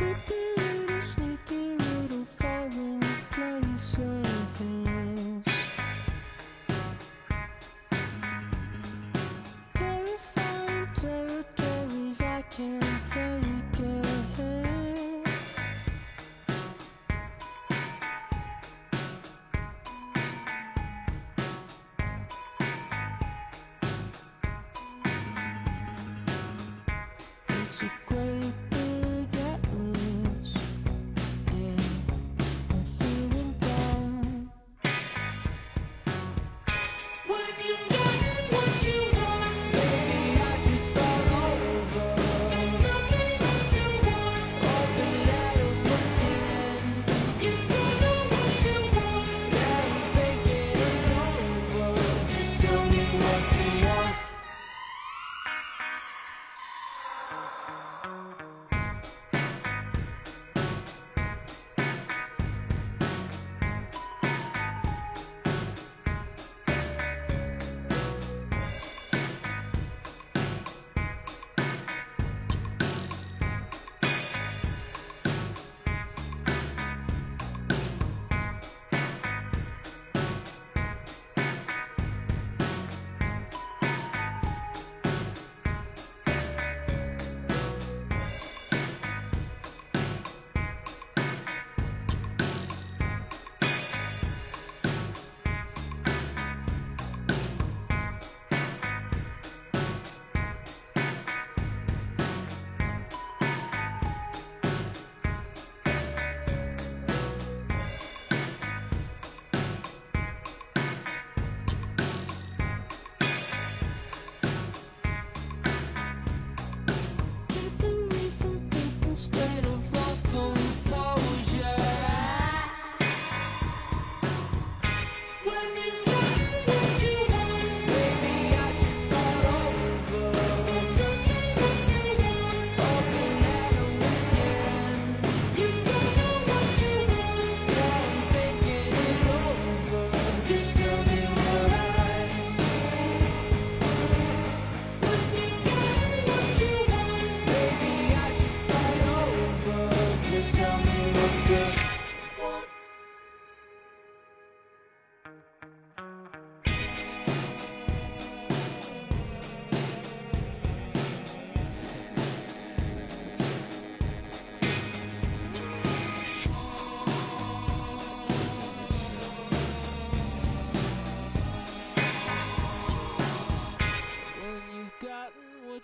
Creepy little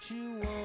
是我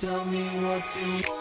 tell me what you want.